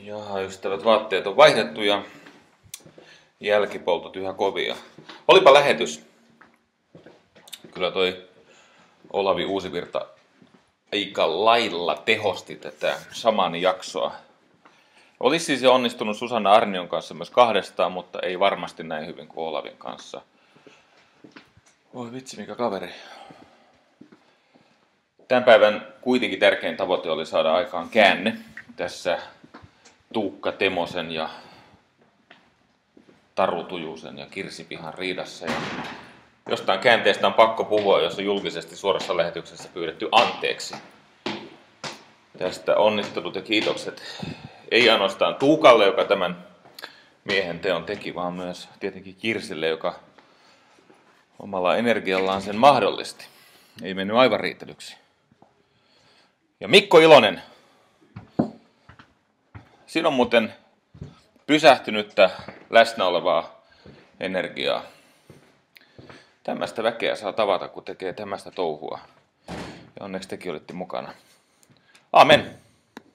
Jaha, ystävät, vaatteet on vaihdettu ja jälkipoltot yhä kovia. Olipa lähetys. Kyllä toi Olavi Uusivirta aika lailla tehosti tätä saman jaksoa. Olisi siis onnistunut Susanna Arnion kanssa myös kahdestaan, mutta ei varmasti näin hyvin kuin Olavin kanssa. Voi vitsi, mikä kaveri. Tämän päivän kuitenkin tärkein tavoite oli saada aikaan käänne tässä Tuukka Temosen ja Taru Tujusen ja Kirsipihan riidassa. Ja jostain käänteestä on pakko puhua, jos on julkisesti suorassa lähetyksessä pyydetty anteeksi. Tästä onnittelut ja kiitokset ei ainoastaan Tuukalle, joka tämän miehen teon teki, vaan myös tietenkin Kirsille, joka omalla energiallaan sen mahdollisti. Ei mennyt aivan riittelyksi. Ja Mikko Ilonen, siinä on muuten pysähtynyttä läsnä olevaa energiaa. Tämästä väkeä saa tavata, kun tekee tämästä touhua. Ja onneksi tekin olitte mukana. Amen.